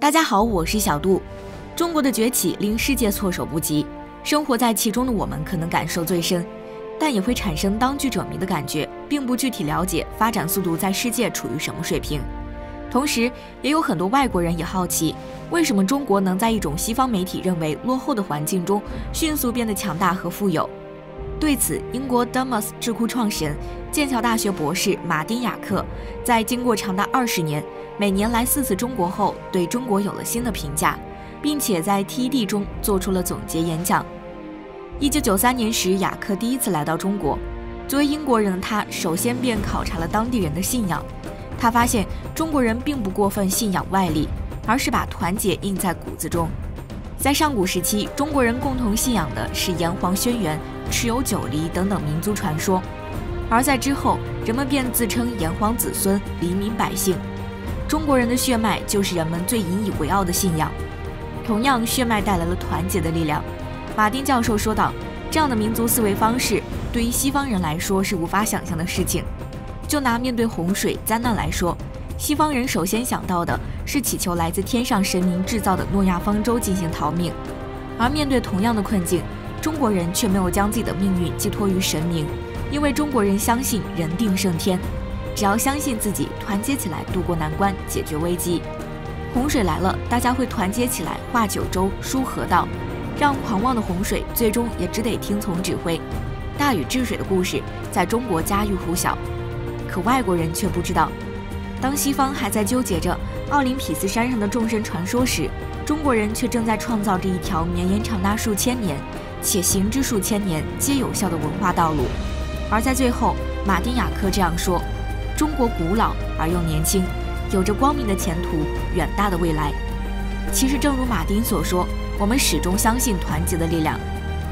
大家好，我是小杜。中国的崛起令世界措手不及，生活在其中的我们可能感受最深，但也会产生当局者迷的感觉，并不具体了解发展速度在世界处于什么水平。同时，也有很多外国人也好奇，为什么中国能在一种西方媒体认为落后的环境中迅速变得强大和富有？对此，英国 Dumas 智库创始人、剑桥大学博士马丁·雅克在经过长达二十年、每年来四次中国后，对中国有了新的评价，并且在 TED 中做出了总结演讲。一九九三年时，雅克第一次来到中国，作为英国人，他首先便考察了当地人的信仰。他发现中国人并不过分信仰外力，而是把团结印在骨子中。在上古时期，中国人共同信仰的是炎黄轩辕。蚩尤、九黎等等民族传说，而在之后，人们便自称炎黄子孙、黎民百姓。中国人的血脉就是人们最引以为傲的信仰。同样，血脉带来了团结的力量。马丁教授说道：“这样的民族思维方式，对于西方人来说是无法想象的事情。就拿面对洪水灾难来说，西方人首先想到的是祈求来自天上神明制造的诺亚方舟进行逃命，而面对同样的困境。”中国人却没有将自己的命运寄托于神明，因为中国人相信人定胜天，只要相信自己，团结起来渡过难关，解决危机。洪水来了，大家会团结起来划九州、疏河道，让狂妄的洪水最终也只得听从指挥。大禹治水的故事在中国家喻户晓，可外国人却不知道，当西方还在纠结着奥林匹斯山上的众神传说时，中国人却正在创造着一条绵延长达数千年。且行之数千年皆有效的文化道路，而在最后，马丁·雅克这样说：“中国古老而又年轻，有着光明的前途、远大的未来。”其实，正如马丁所说，我们始终相信团结的力量。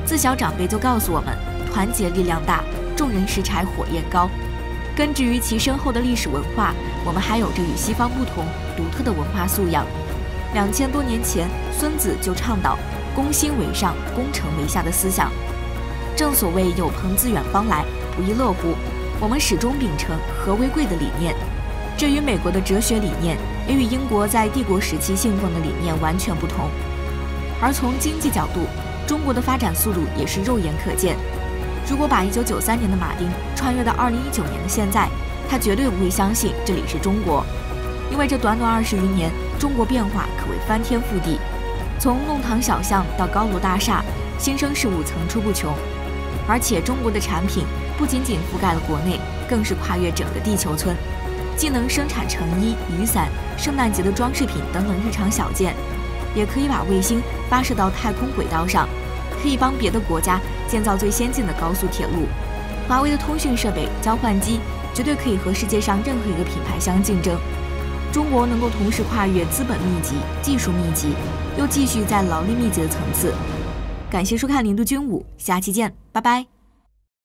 自小长辈就告诉我们，团结力量大，众人拾柴火焰高。根植于其深厚的历史文化，我们还有着与西方不同、独特的文化素养。两千多年前，孙子就倡导。攻心为上，攻城为下的思想，正所谓有朋自远方来，不亦乐乎。我们始终秉承和为贵的理念，这与美国的哲学理念，也与英国在帝国时期信奉的理念完全不同。而从经济角度，中国的发展速度也是肉眼可见。如果把1993年的马丁穿越到2019年的现在，他绝对不会相信这里是中国，因为这短短二十余年，中国变化可谓翻天覆地。从弄堂小巷到高楼大厦，新生事物层出不穷，而且中国的产品不仅仅覆盖了国内，更是跨越整个地球村，既能生产成衣、雨伞、圣诞节的装饰品等等日常小件，也可以把卫星发射到太空轨道上，可以帮别的国家建造最先进的高速铁路。华为的通讯设备、交换机绝对可以和世界上任何一个品牌相竞争。中国能够同时跨越资本密集、技术密集，又继续在劳力密集的层次。感谢收看《零度军武》，下期见，拜拜。